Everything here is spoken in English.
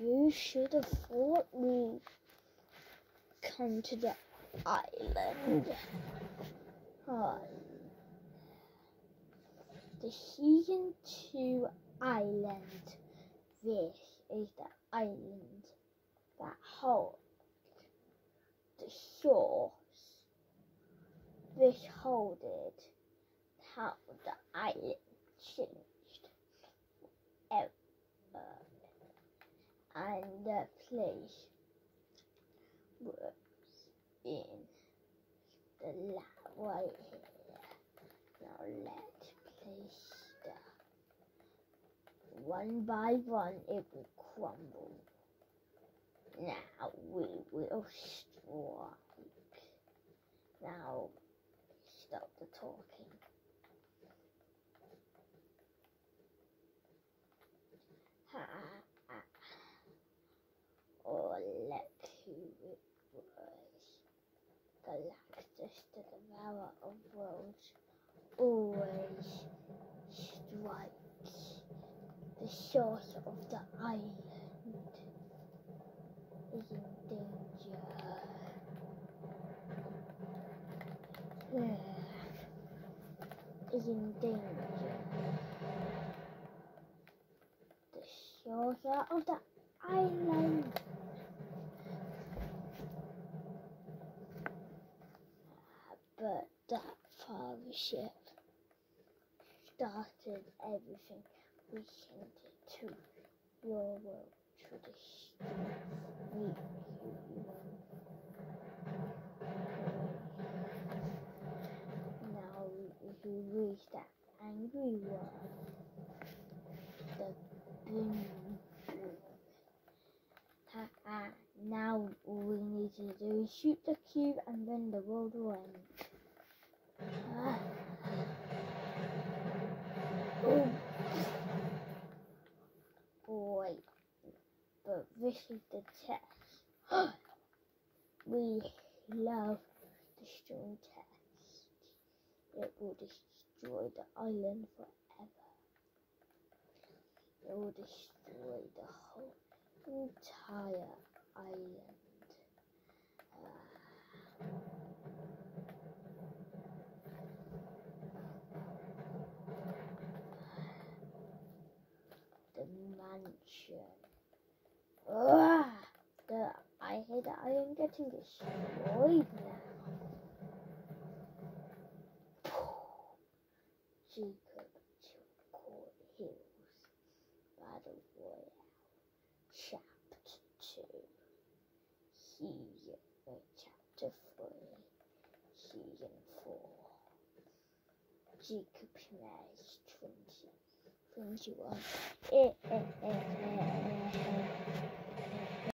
You should have thought we come to the island. Hi. The Season 2 Island. This is the island that holds the shores. This holded how the island changed. And the place was in the lab right here. Now let's place the one by one it will crumble. Now we will strike. Now stop the talking. Galactus, the devourer of worlds, always strikes the shores of the island is in danger. is in danger. The shores of the island. But that father ship started everything. We sent it to your world to destroy you. Now he reached that angry one. The boom. Now all we need to do is shoot the cube and then the world will end. Oh. Boy. But this is the test. we love destroying tests. It will destroy the island forever. It will destroy the whole entire island. Ah. the mansion. Ah, the I hate that I am getting destroyed now. Jacob Court Hills Battle Royale Chapter 2 Season uh, Chapter 3 Season 4 Jacob Marriage 20 21 eh,